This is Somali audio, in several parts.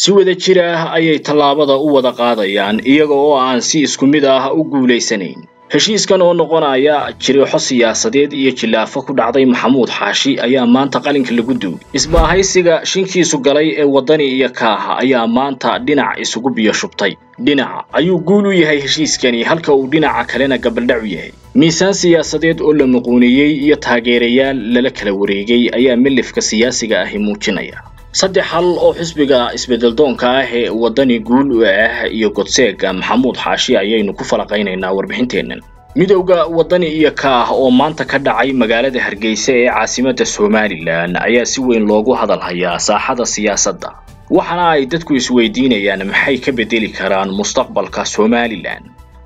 si wada jir ah ayay tallaabada u wada qaadayaan iyaga oo aan si isku mid ah u guulaysanayn heshiiskan oo noqonaya jiriixo siyaasadeed iyo jilaafo ku dhacday maxamuud xaashi ayaa maanta qalinka lagu duugay isbaahaysiga shinkiisu galay ee waddani iyo kaaha ayaa maanta dhinac isugu biyo shubtay. Dhinac ayuu guul u yahay heshiiskani halka uu dhinaca kalena gabaldhac u yahay. Miisaan siyaasadeed oo la muquuniyey iyo taageerayaal lala kala wareegay ayaa milifka siyaasiga ahi muujinaya saddex hal oo xisbiga isbeddeldoonka ah ee waddani guul u ah iyo godseega maxamuud xaashi ayaynu ku falaqaynaynaa warbixinteennan midowda waddani iyo kaah oo maanta ka dhacay magaalada hargeysa ee caasimadda somalilan ayaa si weyn loogu hadal hayaa saaxada siyaasadda waxaana ay dadku isweydiinayaan maxay ka beddeli karaan mustaqbalka somalilan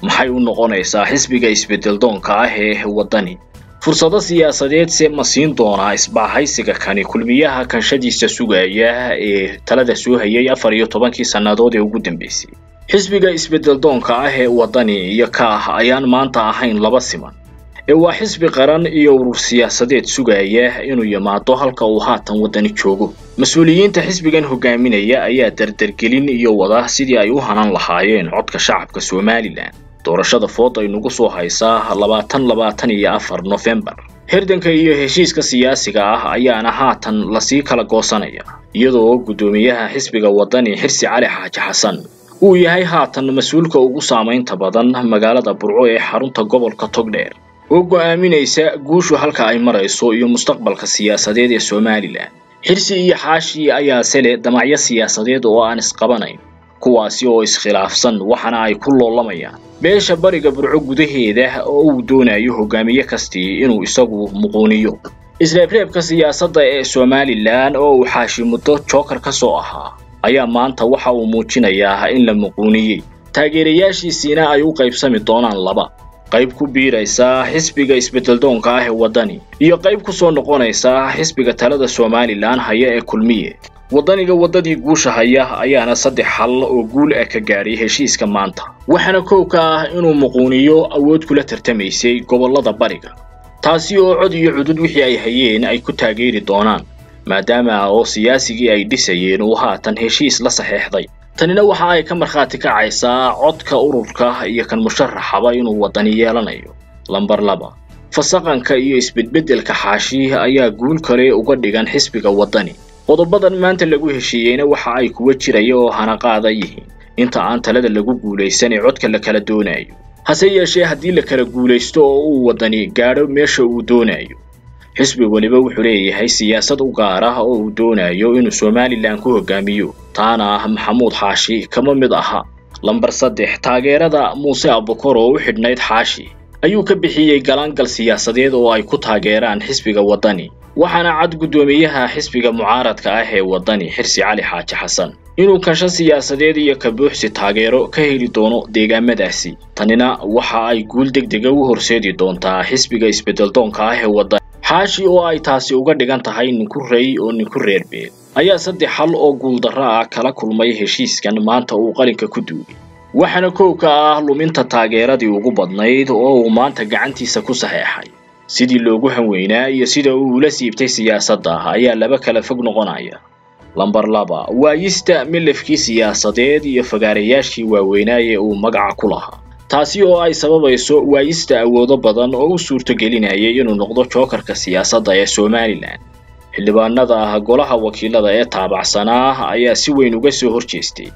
maxay u noqonaysaa xisbiga isbeddeldoonka ah ee waddani fursado siyaasadeed se ma siin doonaa isbaahaysiga kani. Kulmiyaha kanshadiisa sugaya ee talada soo hayay afar iyo tobankii sannadood ee ugu dambeysay. Xisbiga isbeddeldoonka ah ee waddani iyo kaah ayaan maanta ahayn laba siman. Ee waa xisbi qaran iyo urur siyaasadeed sugaya inuu yimaado halka uu haatan waddani joogo. Mas'uuliyiinta xisbigan hogaaminaya ayaa dardargelin iyo wada sidii ay u hanan lahaayeen codka shacabka somalilan doorashada food ay nagu soo haysaa labaatan labaatan iyo afar nofembar hirdanka iyo heshiiska siyaasiga ah ayaana haatan la sii kala goosanaya iyadoo guddoomiyaha xisbiga waddani xirsi cali xaaji xasan uu yahay haatan mas'uulka ugu saamaynta badan magaalada burco ee xarunta gobolka togdheer. Oo go'aaminaysa guushu halka ay marayso iyo mustaqbalka siyaasadeed ee somalilan xirsi iyo xaashi ayaa sele damacyo siyaasadeed oo aan isqabanayn kuwaasi oo iskhilaafsan waxaana ay ku loolamayaan beesha bariga burco gudaheeda oo uu doonayo hogaamiye kastii inuu isagu muquuniyo isreebreebka siyaasadda ee somalilan oo uu xaashi muddo jookar ka soo ahaa ayaa maanta waxa uu muujinayaa in la muquuniyey taageerayaashiisiina ay u qaybsami doonaan laba. Qayb ku biiraysa xisbiga isbeddeldoonka ah ee waddani iyo qayb ku soo noqonaysa xisbiga talada somalilan haya ee kulmiye waddaniga waddadii guusha haya ayaana saddex hal oo guul ah ka gaadhay heshiiska maanta waxaana kow ka ah inuu muquuniyo awood kula tartamaysay gobollada bariga taasi oo cod iyo cudud wixii ay hayeen ay ku taageeri doonaan maadaama oo siyaasigii ay dhisayeen uu haatan heshiis la saxeexday. Tanina waxa ay ka markhaati kacaysaa codka ururka iyo kan musharaxaba inuu waddani yeelanayo. Lambar laba fasaqanka iyo isbedbeddelka xaashi ayaa guul kale uga dhigan xisbiga waddani qodobadan maanta lagu heshiiyeyna waxa ay kuwa jiraya oo hanaqaada yihiin. Inta aan talada lagu guulaysan ee codka la kala doonayo. Hase yeeshee haddii la kala guulaysto oo uu waddani gaadho meesha uu doonayo. Xisbi weliba wuxuu leeyahay siyaasad u gaar ah oo uu doonayo inuu somalilan ku hogaamiyo. Taana ah maxamuud xaashi kama mid aha. Lambar saddex taageerada muuse abukor oo u xidhnayd xaashi. Ayuu ka bixiyey galaangal siyaasadeed oo ay ku taageeraan xisbiga waddani waxaana cad guddoomiyaha xisbiga mucaaradka ah ee waddani xirsi cali xaaji xasan. inuu kansho siyaasadeed iyo kabuuxsi taageero ka heli doono deegaamadaasi. tanina waxa ay guul degdega u horseedi doontaa xisbiga isbeddeldoonka ah ee waddani. xaashi oo ay taasi uga dhigan tahay ninku rey oo ninku reerbeel ayaa saddex hal oo guuldarro ah kala kulmay heshiiskan maanta uu qalinka ku duugay. waxaana kow ka ah luminta taageeradii ugu badnayd oo uu maanta gacantiisa ku saxeexay sidii loogu hanweynaa iyo sida uu ula siibtay siyaasadda ayaa laba kala fog noqonaya. Lambar laba waayista milafkii siyaasadeed iyo fagaarayaashii waaweynaaye uu magaca ku lahaa. Taasi oo ay sababayso waayista awoodo badan oo u suurtogelinayay inuu noqdo jookarka siyaasadda ee somalilan xildhibaanada ah golaha wakiilada ee taabacsanaa ayaa si weyn uga soo horjeestay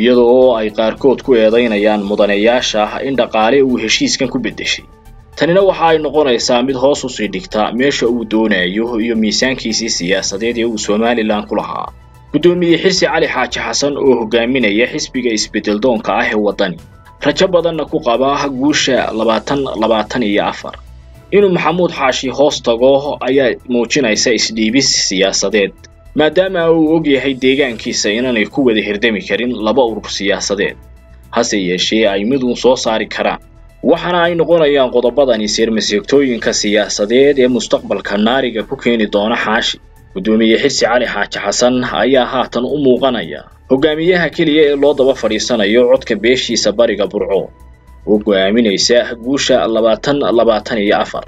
iyada oo ay qaarkood ku eedaynayaan mudaneyaasha in dhaqaale uu heshiiskan ku beddeshay tanina waxa ay noqonaysaa mid hoos u sii dhigta meesha uu doonayo iyo miisaankiisii siyaasadeed ee uu somalilan ku lahaa. Guddoomiye xirsi cali xaaji xasan oo hogaaminaya xisbiga isbeddeldoonka ah ee waddani rajo badanna ku qaba guusha labaatan labaatan iyo afar. Inuu maxamuud xaashi hoos tago ayaa muujinaysa isdhiibis siyaasadeed maadaama uu og yahay deegaankiisa inaanay ku wada hirdami karin laba urur siyaasadeed hase yeeshee ay miduun soo saari karaan waxaana ay noqonayaan qodobadani seermaseegtooyinka siyaasadeed ee mustaqbalka naariga ku keeni doona xaashi. Guddoomiye xirsi cali xaaji xasan ayaa haatan u muuqanaya hogaamiyaha keliya ee loo daba fadhiisanayo codka beeshiisa bariga burco. Oo go'aaminaysa guusha labaatan labaatan iyo afar